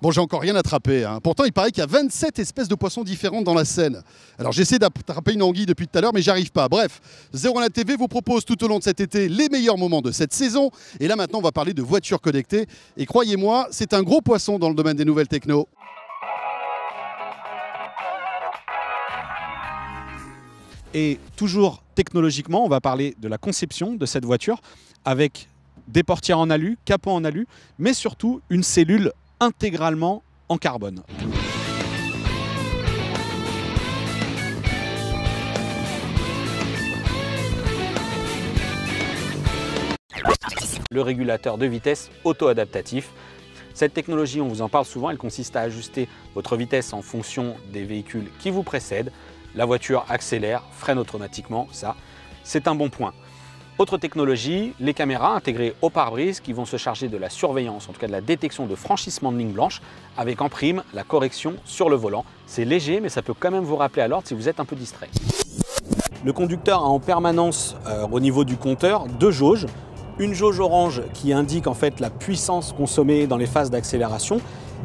Bon, j'ai encore rien attrapé. hein. Pourtant, il paraît qu'il y a 27 espèces de poissons différentes dans la Seine. Alors, j'essaie d'attraper une anguille depuis tout à l'heure, mais j'arrive pas. Bref, Zéro Net TV vous propose tout au long de cet été les meilleurs moments de cette saison. Et là, maintenant, on va parler de voitures connectées. Et croyez-moi, c'est un gros poisson dans le domaine des nouvelles techno. Et toujours technologiquement, on va parler de la conception de cette voiture avec des portières en alu, capot en alu, mais surtout une cellule intégralement en carbone. Le régulateur de vitesse auto-adaptatif. Cette technologie, on vous en parle souvent, elle consiste à ajuster votre vitesse en fonction des véhicules qui vous précèdent. La voiture accélère, freine automatiquement, ça, c'est un bon point. Autre technologie, les caméras intégrées au pare-brise qui vont se charger de la surveillance, en tout cas de la détection de franchissement de ligne blanche, avec en prime la correction sur le volant. C'est léger, mais ça peut quand même vous rappeler à l'ordre si vous êtes un peu distrait. Le conducteur a en permanence euh, au niveau du compteur deux jauges. Une jauge orange qui indique en fait la puissance consommée dans les phases d'accélération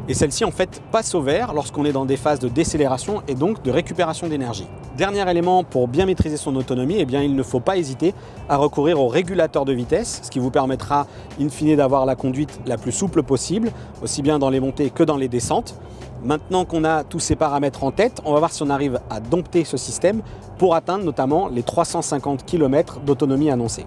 et celle-ci en fait passe au vert lorsqu'on est dans des phases de décélération et donc de récupération d'énergie. Dernier élément pour bien maîtriser son autonomie, eh bien, il ne faut pas hésiter à recourir au régulateur de vitesse, ce qui vous permettra in fine d'avoir la conduite la plus souple possible, aussi bien dans les montées que dans les descentes. Maintenant qu'on a tous ces paramètres en tête, on va voir si on arrive à dompter ce système pour atteindre notamment les 350 km d'autonomie annoncée.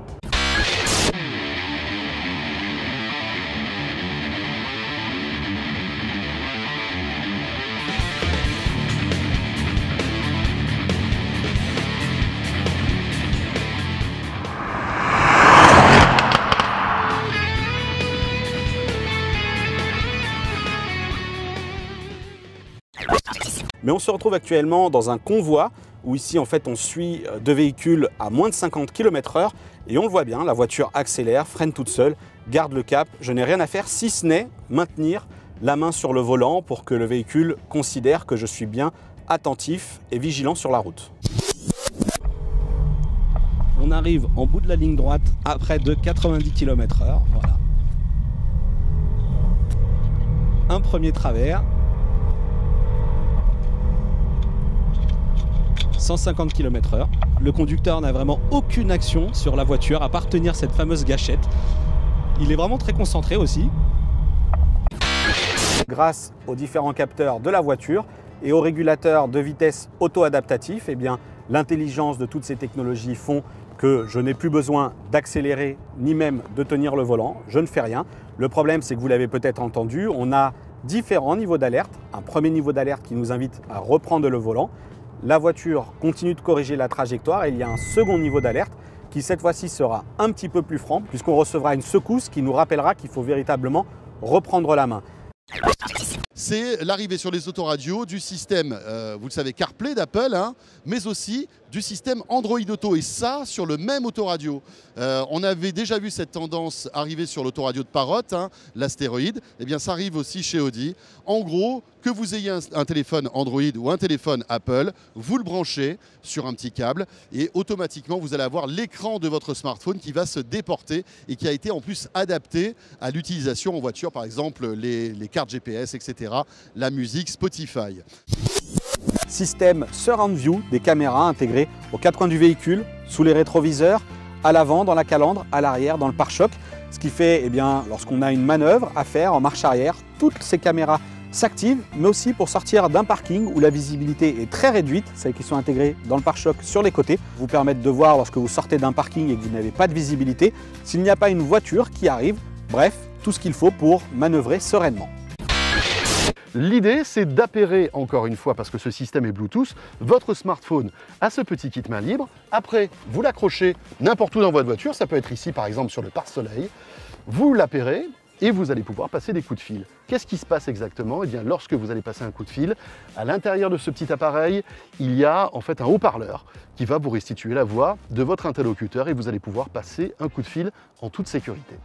Mais on se retrouve actuellement dans un convoi où ici en fait on suit euh, deux véhicules à moins de 50 km/h et on le voit bien, la voiture accélère, freine toute seule, garde le cap. Je n'ai rien à faire si ce n'est maintenir la main sur le volant pour que le véhicule considère que je suis bien attentif et vigilant sur la route. On arrive en bout de la ligne droite à près de 90 km/h. Voilà. Un premier travers, 150 km/h. Le conducteur n'a vraiment aucune action sur la voiture à part tenir cette fameuse gâchette. Il est vraiment très concentré aussi. Grâce aux différents capteurs de la voiture et au régulateur de vitesse auto-adaptatif, eh bien, l'intelligence de toutes ces technologies font que je n'ai plus besoin d'accélérer ni même de tenir le volant. Je ne fais rien. Le problème, c'est que vous l'avez peut-être entendu, on a différents niveaux d'alerte. Un premier niveau d'alerte qui nous invite à reprendre le volant la voiture continue de corriger la trajectoire et il y a un second niveau d'alerte qui cette fois-ci sera un petit peu plus franc puisqu'on recevra une secousse qui nous rappellera qu'il faut véritablement reprendre la main. C'est l'arrivée sur les autoradios du système, euh, vous le savez, CarPlay d'Apple, hein, mais aussi du système Android Auto. Et ça, sur le même autoradio. Euh, on avait déjà vu cette tendance arriver sur l'autoradio de Parrot, hein, l'astéroïde. Eh bien, ça arrive aussi chez Audi. En gros, que vous ayez un, téléphone Android ou un téléphone Apple, vous le branchez sur un petit câble et automatiquement, vous allez avoir l'écran de votre smartphone qui va se déporter et qui a été en plus adapté à l'utilisation en voiture, par exemple les cartes GPS, etc., la musique, Spotify. Système Surround View, des caméras intégrées aux quatre coins du véhicule, sous les rétroviseurs, à l'avant, dans la calandre, à l'arrière, dans le pare-choc. Ce qui fait, eh bien, lorsqu'on a une manœuvre à faire en marche arrière, toutes ces caméras s'activent, mais aussi pour sortir d'un parking où la visibilité est très réduite, celles qui sont intégrées dans le pare-choc sur les côtés, vous permettent de voir lorsque vous sortez d'un parking et que vous n'avez pas de visibilité, s'il n'y a pas une voiture qui arrive, bref, tout ce qu'il faut pour manœuvrer sereinement. L'idée, c'est d'appairer, encore une fois, parce que ce système est Bluetooth, votre smartphone à ce petit kit main libre. Après, vous l'accrochez n'importe où dans votre voiture, ça peut être ici par exemple sur le pare-soleil. Vous l'appairez et vous allez pouvoir passer des coups de fil. Qu'est-ce qui se passe exactement? Eh bien, lorsque vous allez passer un coup de fil, à l'intérieur de ce petit appareil, il y a en fait un haut-parleur qui va vous restituer la voix de votre interlocuteur et vous allez pouvoir passer un coup de fil en toute sécurité.